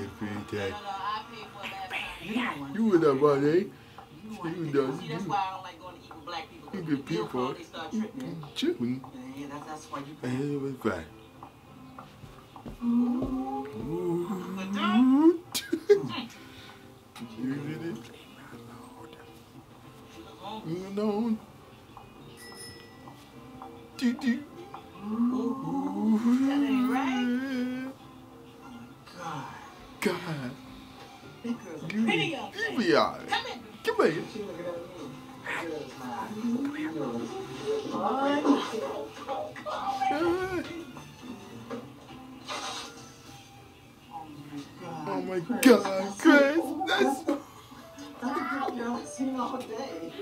you free tag. You with that body. You with that. You, you good people. You, you tripping. And here we cry. Ooh. you did it. You know. Do, do.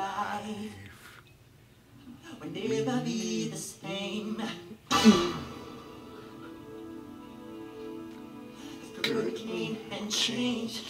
life will never be the same. Hurricane and change.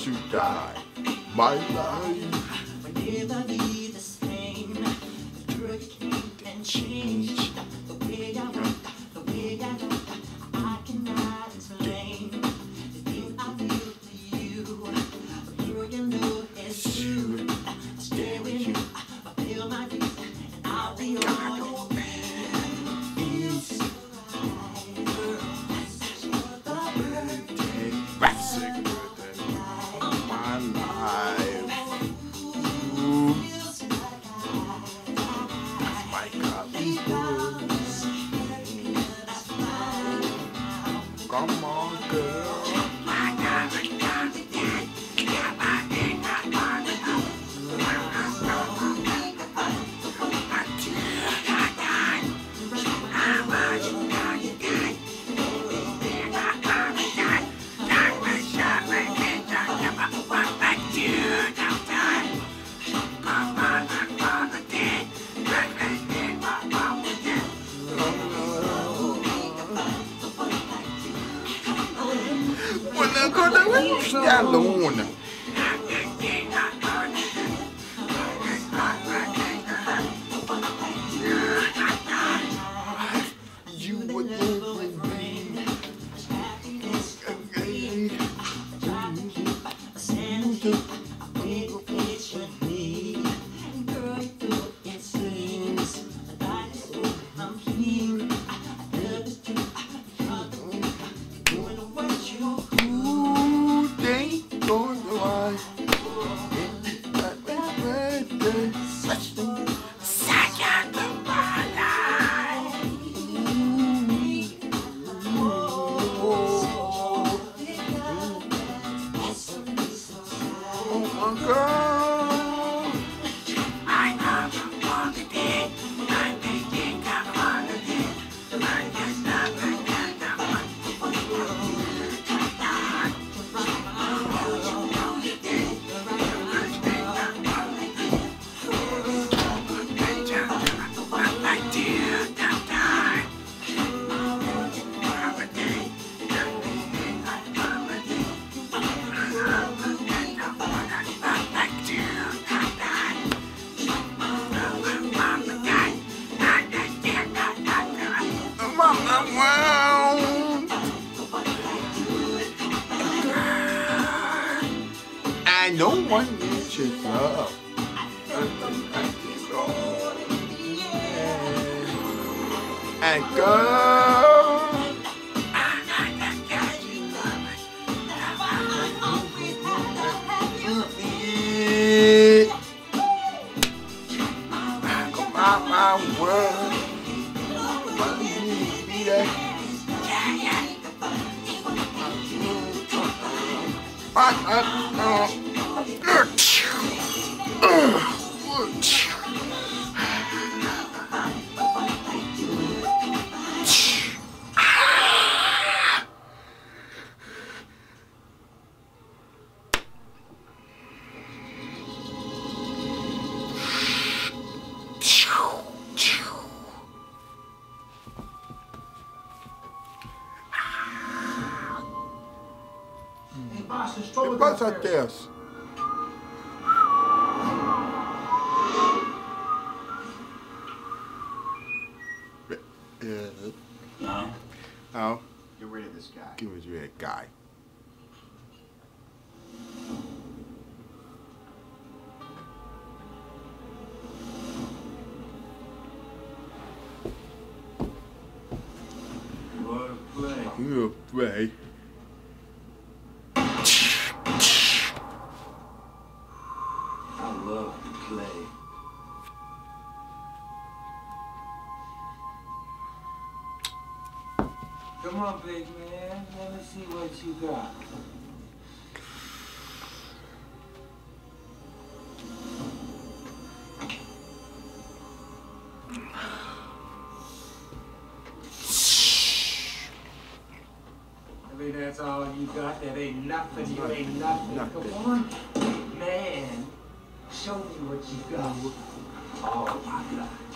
once you die. My life Whenever never be the same. The truth can change. The way I want, the way I want, I cannot explain. One needs your love. And girl, this? Yeah. No, Oh, get rid of this guy. give us that guy. Big man. Let me see what you got. I mean, that's all you got. That ain't nothing. You ain't nothing. Nothing. Come on, man. Show me what you got. Oh, my got.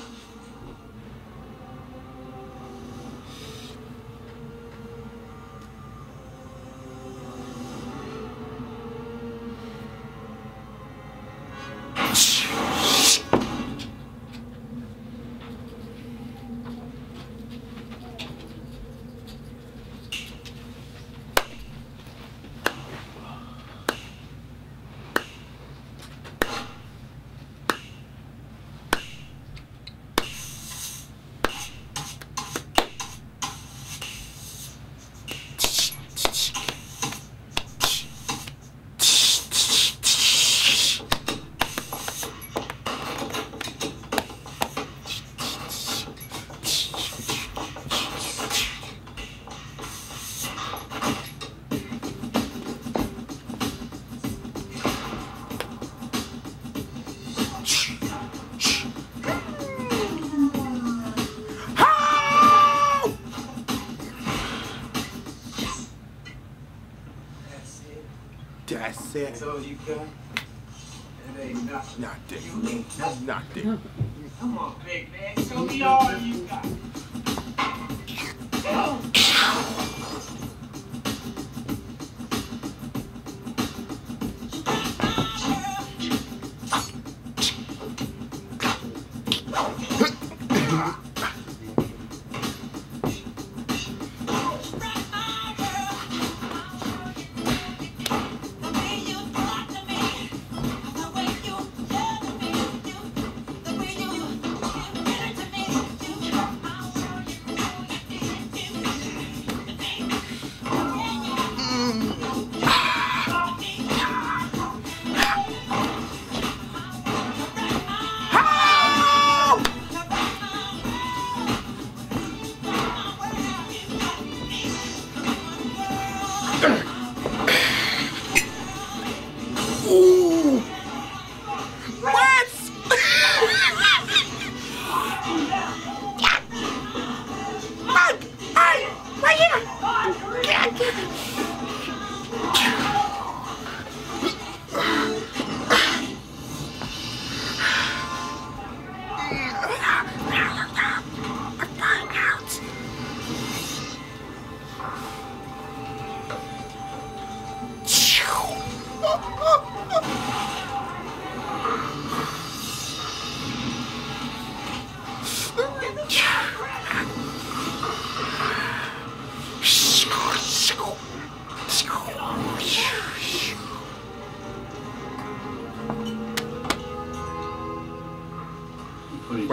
That's it. That's all you got? It ain't nothing. Nothing. You ain't nothing. Nothing. Come on, big man. Show me all you got.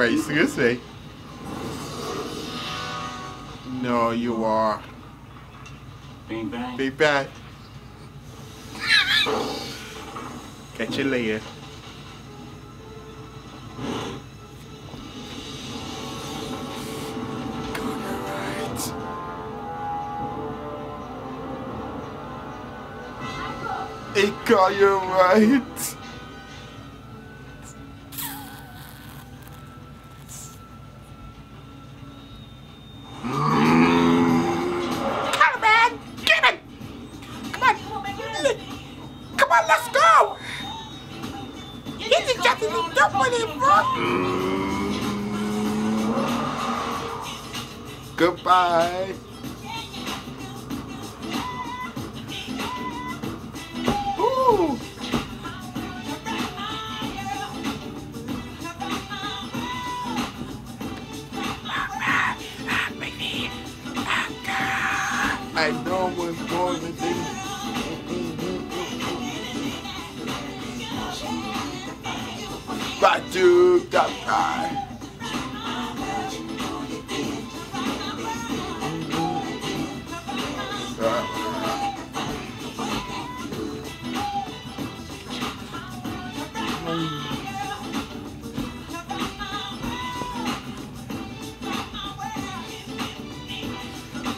Wait, seriously? No, you are. Bing bang. Big bad. Catch you later. It got you right. Goodbye. Ooh. I know what's going to do. Back to that guy.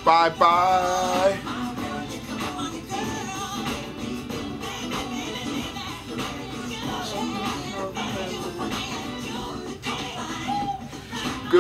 Bye